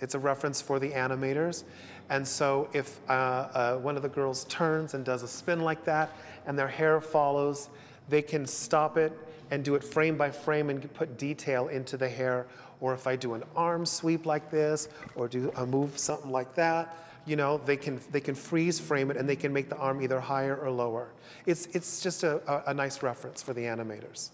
It's a reference for the animators. And so if uh, uh, one of the girls turns and does a spin like that and their hair follows, they can stop it and do it frame by frame and put detail into the hair. Or if I do an arm sweep like this or do a move something like that, you know, they can, they can freeze frame it and they can make the arm either higher or lower. It's, it's just a, a, a nice reference for the animators.